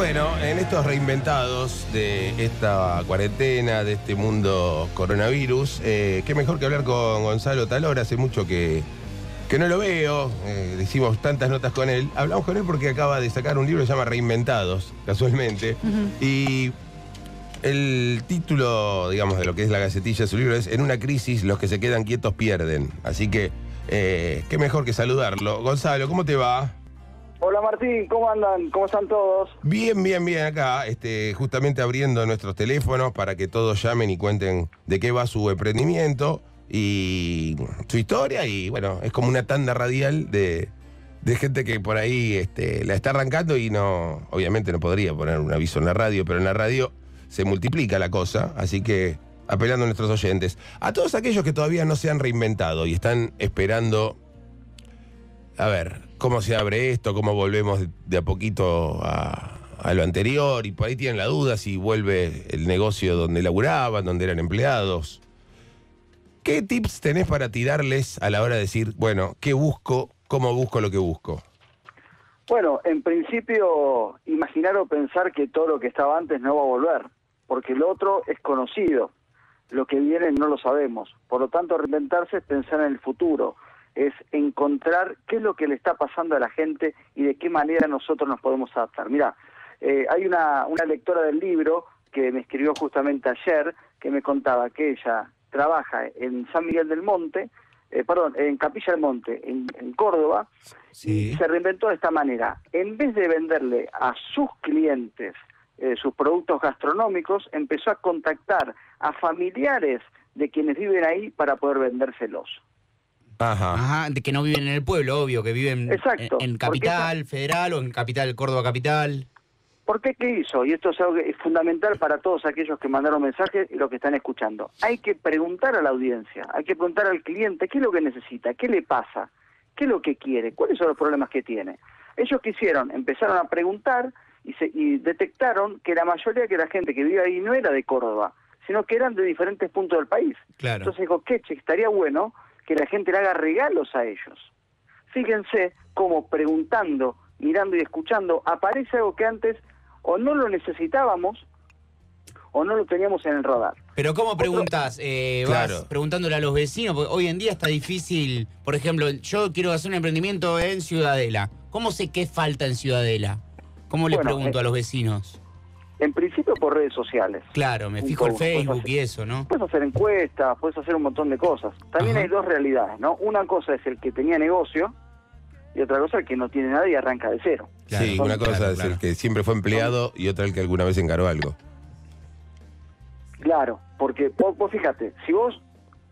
Bueno, en estos reinventados de esta cuarentena, de este mundo coronavirus, eh, qué mejor que hablar con Gonzalo Talora. Hace mucho que, que no lo veo, eh, hicimos tantas notas con él. Hablamos con él porque acaba de sacar un libro que se llama Reinventados, casualmente. Y el título, digamos, de lo que es la gacetilla de su libro es En una crisis los que se quedan quietos pierden. Así que, eh, qué mejor que saludarlo. Gonzalo, ¿cómo te va? Hola Martín, ¿cómo andan? ¿Cómo están todos? Bien, bien, bien acá, este, justamente abriendo nuestros teléfonos para que todos llamen y cuenten de qué va su emprendimiento y su historia y bueno, es como una tanda radial de, de gente que por ahí este, la está arrancando y no, obviamente no podría poner un aviso en la radio, pero en la radio se multiplica la cosa, así que apelando a nuestros oyentes, a todos aquellos que todavía no se han reinventado y están esperando, a ver, cómo se abre esto, cómo volvemos de a poquito a, lo anterior y por ahí tienen la duda si vuelve el negocio donde laburaban, donde eran empleados. ¿Qué tips tenés para tirarles a la hora de decir, bueno, qué busco, cómo busco lo que busco? Bueno, en principio, imaginar o pensar que todo lo que estaba antes no va a volver, porque lo otro es conocido, lo que viene no lo sabemos. Por lo tanto, reinventarse es pensar en el futuro, es encontrar qué es lo que le está pasando a la gente y de qué manera nosotros nos podemos adaptar. Mira, eh, hay una, una lectora del libro que me escribió justamente ayer, que me contaba que ella trabaja en San Miguel del Monte, eh, perdón, en Capilla del Monte, en, en Córdoba, Sí. y se reinventó de esta manera. En vez de venderle a sus clientes eh, sus productos gastronómicos, empezó a contactar a familiares de quienes viven ahí para poder vendérselos. Ajá. Ajá, de que no viven en el pueblo, obvio, que viven Exacto, en, en porque capital, federal o en capital, Córdoba capital. ¿Por qué qué hizo? Y esto es algo que es fundamental para todos aquellos que mandaron mensajes y los que están escuchando. Hay que preguntar a la audiencia, hay que preguntar al cliente qué es lo que necesita, qué le pasa, qué es lo que quiere, cuáles son los problemas que tiene. Ellos quisieron, empezaron a preguntar y, se, y detectaron que la mayoría de la gente que vive ahí no era de Córdoba, sino que eran de diferentes puntos del país. Claro. Entonces dijo, que che, estaría bueno que la gente le haga regalos a ellos. Fíjense cómo preguntando, mirando y escuchando aparece algo que antes o no lo necesitábamos o no lo teníamos en el radar. Pero ¿cómo preguntas? Eh, vas Claro. preguntándole a los vecinos, porque hoy en día está difícil. Por ejemplo, yo quiero hacer un emprendimiento en Ciudadela. ¿Cómo sé qué falta en Ciudadela? ¿Cómo le Bueno, pregunto eh, a los vecinos? En principio por redes sociales. Claro, me fijo puedes Facebook hacer- y eso, ¿no? Puedes hacer encuestas, puedes hacer un montón de cosas. También Ajá. hay dos realidades, ¿no? Una cosa es el que tenía negocio y otra cosa el que no tiene nada y arranca de cero. Claro, sí, una cosa claro, es claro. el que siempre fue empleado y otra el que alguna vez encaró algo. Claro, porque vos, vos fíjate, si vos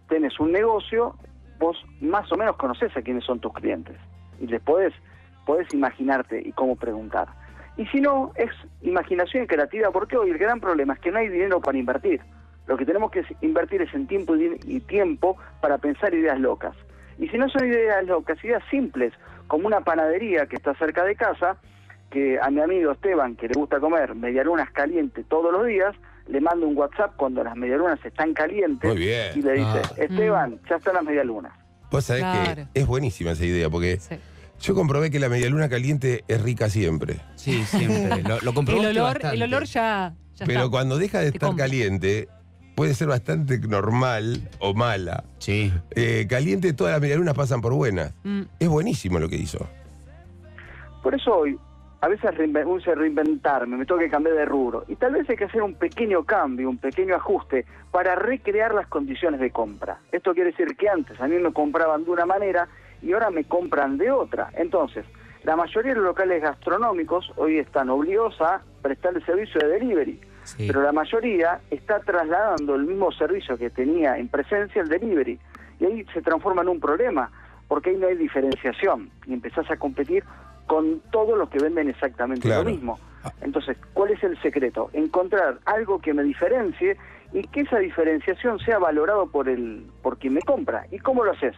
tenés un negocio, vos más o menos conocés a quiénes son tus clientes y les podés, podés imaginarte y cómo preguntar. Y si no, es imaginación y creativa, porque hoy el gran problema es que no hay dinero para invertir. Lo que tenemos que invertir es en tiempo y, tiempo para pensar ideas locas. Y si no son ideas locas, ideas simples, como una panadería que está cerca de casa, que a mi amigo Esteban, que le gusta comer medialunas calientes todos los días, le mando un WhatsApp cuando las medialunas están calientes Muy bien. y le dice, Ah. Esteban, ya están las medialunas. Vos sabés Claro. que es buenísima esa idea, porque Sí. Yo comprobé que la medialuna caliente es rica siempre. Sí, siempre. Lo, lo El olor, el olor ya, ya Pero está. cuando deja de Te estar compra. caliente, puede ser bastante normal o mala. Sí. Eh, caliente, todas las medialunas pasan por buenas. Mm. Es buenísimo lo que hizo. Por eso hoy, a veces reinve- uno dice reinventarme, me tengo que cambiar de rubro. Y tal vez hay que hacer un pequeño cambio, un pequeño ajuste para recrear las condiciones de compra. Esto quiere decir que antes a mí me compraban de una manera y ahora me compran de otra. Entonces, la mayoría de los locales gastronómicos hoy están obligados a prestar el servicio de delivery. Sí. Pero la mayoría está trasladando el mismo servicio que tenía en presencia el delivery. Y ahí se transforma en un problema, porque ahí no hay diferenciación. Y empezás a competir con todos los que venden exactamente Claro. lo mismo. Entonces, ¿cuál es el secreto? Encontrar algo que me diferencie y que esa diferenciación sea valorado por el por quien me compra. ¿Y cómo lo haces?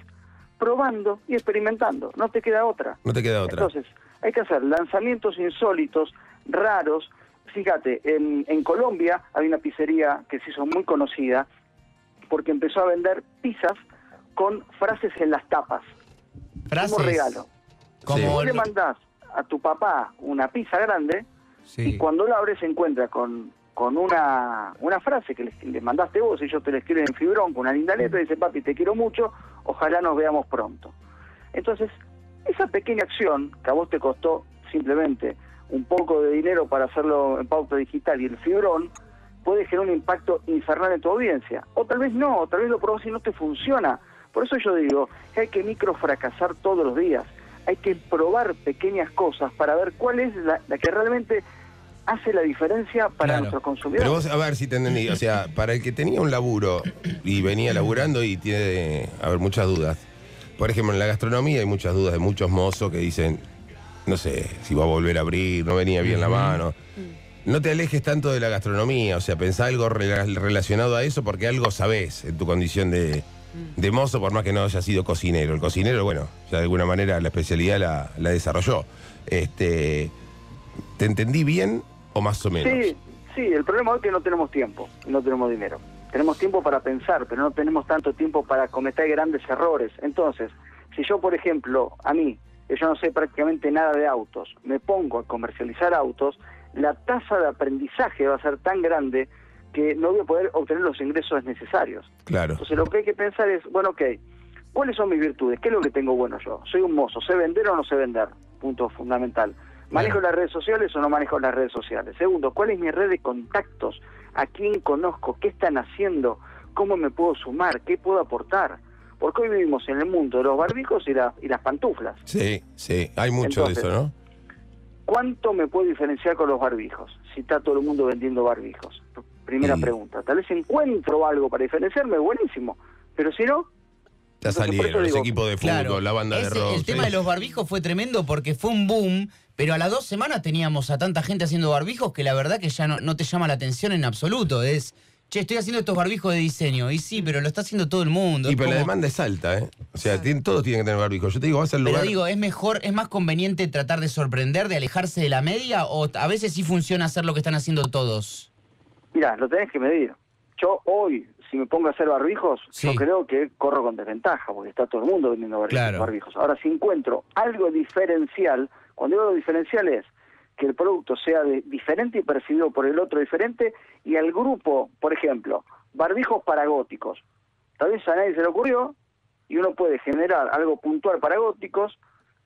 Probando y experimentando. No te queda otra. No te queda otra. Entonces, hay que hacer lanzamientos insólitos, raros. Fíjate, en, en Colombia hay una pizzería que se hizo muy conocida porque empezó a vender pizzas con frases en las tapas, Frases. como regalo. Si Como vos le mandás a tu papá una pizza grande, Sí. Y cuando lo abre se encuentra con, con una, una frase que le, le mandaste vos y yo te la escribo en fibrón con una linda letra y dice, papi, te quiero mucho, ojalá nos veamos pronto. Entonces, esa pequeña acción que a vos te costó simplemente un poco de dinero para hacerlo en pauta digital y el fibrón, puede generar un impacto infernal en tu audiencia. O tal vez no, o tal vez lo probás y no te funciona. Por eso yo digo que hay que micro fracasar todos los días. Hay que probar pequeñas cosas para ver cuál es la que realmente hace la diferencia para Claro. nuestros consumidores. Pero vos, a ver si te entendí. O sea, para el que tenía un laburo y venía laburando y tiene, a ver, muchas dudas. Por ejemplo, en la gastronomía hay muchas dudas de muchos mozos que dicen, no sé, si va a volver a abrir, no venía bien la mano. No te alejes tanto de la gastronomía, o sea, pensá algo rela- relacionado a eso porque algo sabés en tu condición de, de mozo, por más que no haya sido cocinero. El cocinero, bueno, ya de alguna manera la especialidad la, la desarrolló. Este, ¿Te entendí bien o más o menos? Sí, sí, el problema es que no tenemos tiempo, no tenemos dinero. Tenemos tiempo para pensar, pero no tenemos tanto tiempo para cometer grandes errores. Entonces, si yo, por ejemplo, a mí, que yo no sé prácticamente nada de autos, me pongo a comercializar autos, la tasa de aprendizaje va a ser tan grande que no voy a poder obtener los ingresos necesarios. Claro. Entonces lo que hay que pensar es, bueno, ok, ¿cuáles son mis virtudes? ¿Qué es lo que tengo bueno yo? ¿Soy un mozo? ¿Sé vender o no sé vender? Punto fundamental. ¿Manejo las redes sociales o no manejo las redes sociales? Segundo, ¿cuál es mi red de contactos? ¿A quién conozco? ¿Qué están haciendo? ¿Cómo me puedo sumar? ¿Qué puedo aportar? Porque hoy vivimos en el mundo de los barbijos y, la- y las pantuflas. Sí, sí, hay mucho Entonces, de eso, ¿no? ¿Cuánto me puedo diferenciar con los barbijos? Si está todo el mundo vendiendo barbijos. Primera pregunta. Tal vez encuentro algo para diferenciarme, buenísimo. Pero si no, Ya salieron los equipos de fútbol, Claro, la banda de rock. el tema de los barbijos fue tremendo porque fue un boom, pero a las dos semanas teníamos a tanta gente haciendo barbijos que la verdad que ya no, no te llama la atención en absoluto. Es, che, estoy haciendo estos barbijos de diseño. Y sí, pero lo está haciendo todo el mundo. Y pero la demanda es alta, ¿eh? O sea, tienen- todos tienen que tener barbijo. Yo te digo, vas al Pero lugar. digo, ¿es mejor, es más conveniente tratar de sorprender, de alejarse de la media? ¿O a veces sí funciona hacer lo que están haciendo todos? Mira, lo tenés que medir. Yo hoy, si me pongo a hacer barbijos, Sí. yo creo que corro con desventaja, porque está todo el mundo vendiendo barbijos. Claro. barbijos. Ahora, si encuentro algo diferencial, cuando digo diferencial es que el producto sea de- diferente y percibido por el otro diferente, y al grupo, por ejemplo, barbijos para góticos. Tal vez a nadie se le ocurrió, y uno puede generar algo puntual para góticos,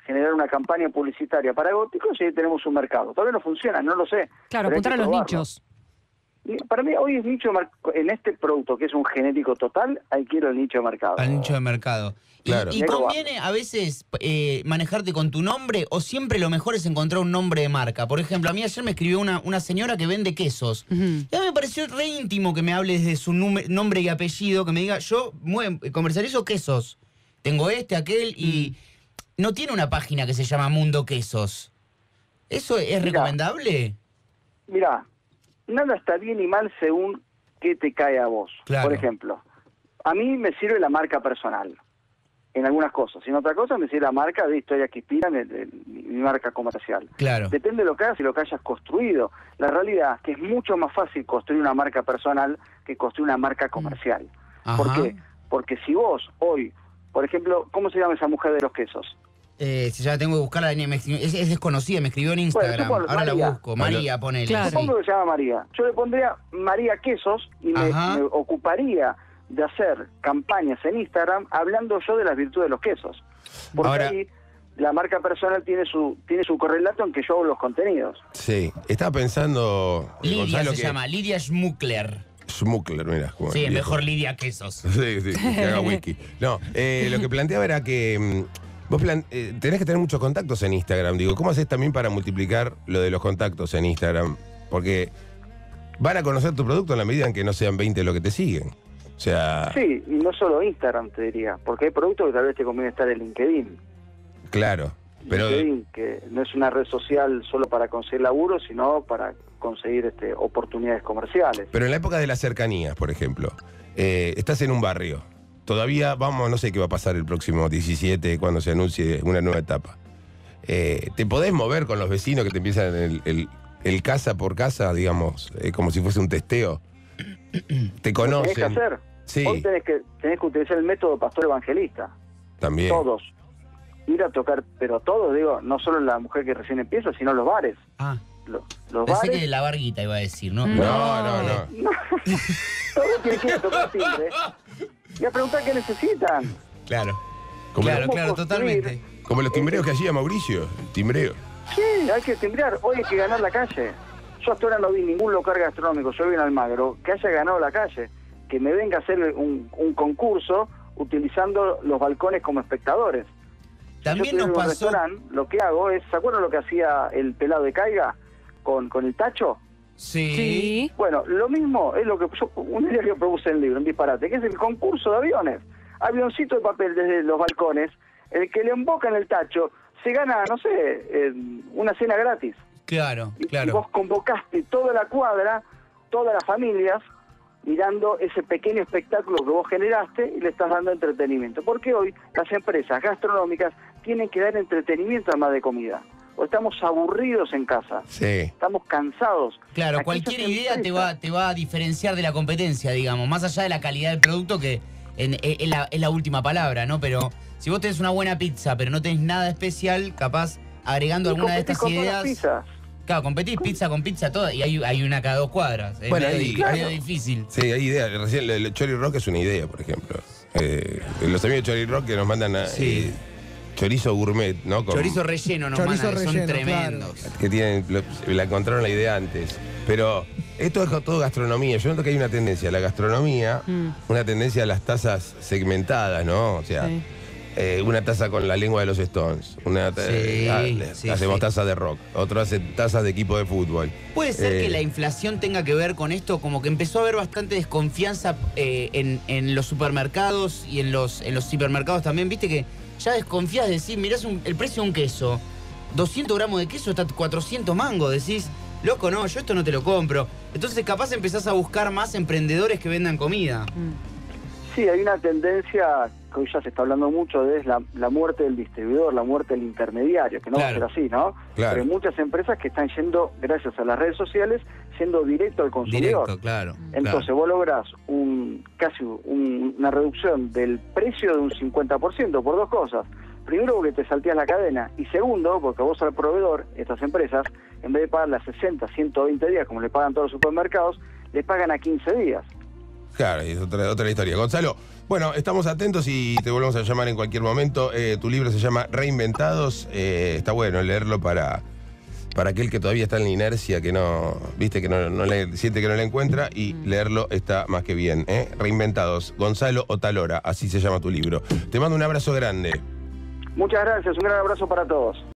generar una campaña publicitaria para góticos, y ahí tenemos un mercado. Todavía no funciona, no lo sé. Claro, apuntar a los probarlo. nichos. Y Para mí hoy es nicho en este producto que es un genético total, hay que ir al nicho de mercado. Al nicho de mercado. Y- Claro. ¿Y, Negro conviene a veces eh, manejarte con tu nombre o siempre lo mejor es encontrar un nombre de marca? Por ejemplo, a mí ayer me escribió una, una señora que vende quesos. Ujú. Y a mí me pareció re íntimo que me hables de su nombre y apellido, que me diga, yo comercializo quesos. Tengo este, aquel, y no tiene una página que se llama Mundo Quesos. ¿Eso es recomendable? Mira, nada está bien y mal según qué te cae a vos. Claro. Por ejemplo, a mí me sirve la marca personal en algunas cosas. En otra cosa me sirve la marca de historia que inspira de, de mi marca comercial. Claro. Depende de lo que hagas y lo que hayas construido. La realidad es que es mucho más fácil construir una marca personal que construir una marca comercial. ¿Por Ajá. qué? Porque si vos hoy, por ejemplo, ¿cómo se llama esa mujer de los quesos? Eh, si ya tengo que buscarla, es, es desconocida, me escribió en Instagram. supongo, Ahora la busco. María, ponele. Claro. sí. Que se llama María. Yo le pondría María Quesos y me ocuparía de hacer campañas en Instagram hablando yo de las virtudes de los quesos. Porque Ahora- ahí la marca personal tiene su tiene su correlato en que yo hago los contenidos. Sí, estaba pensando. Lidia Gonzalo, se que- llama, Lidia Schmuckler. Schmuckler, mira. Sí, mejor Lidia Quesos. Sí, sí, que haga whisky. No, eh, lo que planteaba era que mm, vos plan- eh, tenés que tener muchos contactos en Instagram. Digo, ¿cómo haces también para multiplicar lo de los contactos en Instagram? Porque van a conocer tu producto en la medida en que no sean 20 los que te siguen. O sea, Sí, y no solo Instagram te diría, porque hay productos que tal vez te conviene estar en LinkedIn. claro. Pero LinkedIn, que no es una red social solo para conseguir laburo, sino para conseguir este, oportunidades comerciales. Pero en la época de las cercanías, por ejemplo, eh, estás en un barrio. Todavía, vamos, no sé qué va a pasar el próximo 17 cuando se anuncie una nueva etapa. Eh, ¿Te podés mover con los vecinos que te empiezan el, el- el casa por casa, digamos, eh, como si fuese un testeo? ¿Te Lo tenés conocen? que hacer. Sí, Hoy tenés que, tenés que utilizar el método pastor evangelista. también. Todos. Ir a tocar, pero todos, digo, no solo la mujer que recién empieza, sino los bares. Ah, lo- los Pensé bares... que la barguita iba a decir, ¿no? No, no, no. No. Todo tiene que ir a tocar timbre y a preguntar qué necesitan. Claro. Como, Claro, ¿Cómo claro, construir? totalmente. como los timbreos que hacía Mauricio. Timbreo. Sí, hay que timbrear. Hoy hay que ganar la calle. Yo hasta ahora no vi ningún local gastronómico, yo vi en Almagro, que haya ganado la calle. Que me venga a hacer un, un concurso utilizando los balcones como espectadores. También yo nos estoy en un pasó. restaurante, lo que hago es, ¿se acuerdan lo que hacía el pelado de Caiga con, con el tacho? Sí. Sí. Bueno, lo mismo es lo que yo un día que propuse en el libro, un disparate, que es el concurso de aviones. Avioncito de papel desde los balcones, el que le emboca en el tacho se gana, no sé, eh, una cena gratis. Claro, Y, y claro. vos convocaste toda la cuadra, todas las familias, mirando ese pequeño espectáculo que vos generaste y le estás dando entretenimiento. Porque hoy las empresas gastronómicas tienen que dar entretenimiento además de comida. O estamos aburridos en casa, Sí. estamos cansados. Claro, cualquier idea te va, te va a diferenciar de la competencia, digamos, más allá de la calidad del producto que en- es, la, es la última palabra, ¿no? Pero si vos tenés una buena pizza, pero no tenés nada especial, capaz agregando Y alguna de estas ideas. Claro, competís pizza con pizza toda y hay, hay una cada dos cuadras. Es Bueno, medio, ahí- claro. medio difícil. Sí, hay ideas. Recién el, Chori Rock es una idea, por ejemplo. Eh, los amigos de Chori Rock que nos mandan a, Sí. eh, chorizo gourmet, ¿no? Con- Chorizo relleno nos Chorizo mandan, que son relleno, tremendos. que tienen, lo- la encontraron la idea antes. Pero esto es todo gastronomía. Yo noto que hay una tendencia a la gastronomía, Mm. una tendencia a las tazas segmentadas, ¿no? O sea, Sí. Eh, una taza con la lengua de los Stones, una ta- Sí, ah, le- sí, hacemos sí. tazas de rock, otro hace tazas de equipo de fútbol. Puede ser Eh, que la inflación tenga que ver con esto, como que empezó a haber bastante desconfianza eh, en, en los supermercados y en los, en los hipermercados también. Viste que ya desconfías de decir, mirás un- el precio de un queso, 200 gramos de queso está 400 mangos, decís, loco, no, yo esto no te lo compro. Entonces capaz empezás a buscar más emprendedores que vendan comida. Sí, hay una tendencia que hoy ya se está hablando mucho de es la, la muerte del distribuidor, la muerte del intermediario, que no Claro. va a ser así, ¿no? Claro. Pero hay muchas empresas que están yendo, gracias a las redes sociales, yendo directo al consumidor. Directo, claro. Entonces vos lográs un, casi un- una reducción del precio de un 50% por dos cosas. Primero porque te salteas la cadena y segundo porque vos al proveedor, estas empresas, en vez de pagarle a 60, 120 días como le pagan todos los supermercados, le pagan a 15 días. Claro, es otra, otra historia. Gonzalo, bueno, estamos atentos y te volvemos a llamar en cualquier momento. Eh, tu libro se llama Reinventados. Eh, está bueno leerlo para, para aquel que todavía está en la inercia, que no, viste, que no, no le, siente que no le encuentra, y leerlo está más que bien. ¿eh? Reinventados. Gonzalo Otalora, así se llama tu libro. Te mando un abrazo grande. Muchas gracias, un gran abrazo para todos.